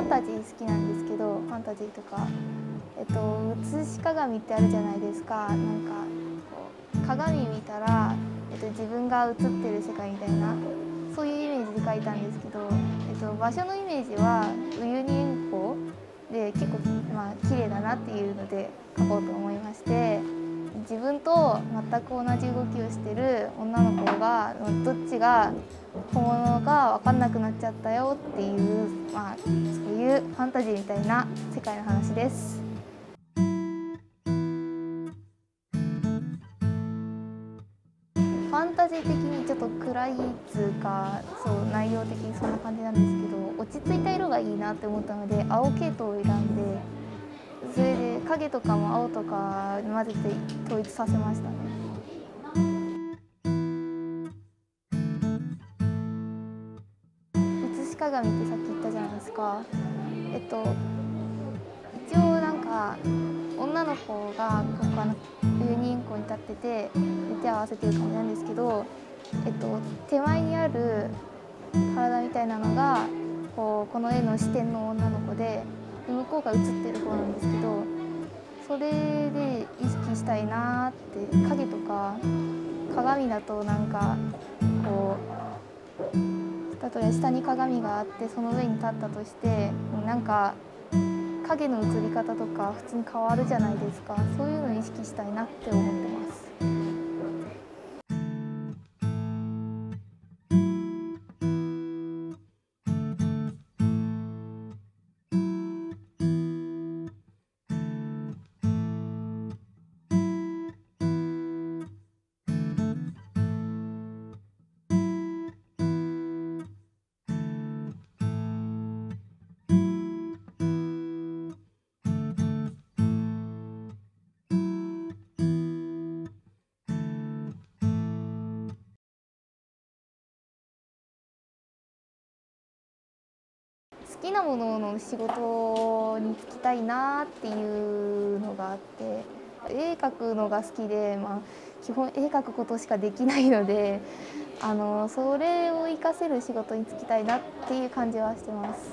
ァンタジー好きなんですけどファンタジーとかえっと写し鏡ってあるじゃないですか。なんかこう鏡見たら、えっと、自分が映ってる世界みたいなそういうイメージで描いたんですけど、えっと、場所のイメージはウユニ塩湖で結構まあ綺麗だなっていうので描こうと思いまして。自分と全く同じ動きをしてる女の子がどっちが本物か分かんなくなっちゃったよっていう、まあ、そういうファンタジーみたいな世界の話です。ファンタジー的にちょっと暗いっつうかそう内容的にそんな感じなんですけど落ち着いた色がいいなって思ったので青系統を選んでそれで影とかも青とか混ぜて統一させましたね。写し鏡ってさっき言ったじゃないですか。えっと一応なんか女の子がここあの上にインコに立ってて手を合わせてる感じなんですけど、えっと、手前にある体みたいなのがこうこの絵の視点の女の子向が映ってる方なんですけどそれで意識したいなって影とか鏡だとなんかこう例えば下に鏡があってその上に立ったとしてなんか影の映り方とか普通に変わるじゃないですかそういうのを意識したいなって思ってます。好きなものの仕事に就きたいなっていうのがあって絵描くのが好きで、まあ、基本絵描くことしかできないのであのそれを活かせる仕事に就きたいなっていう感じはしてます。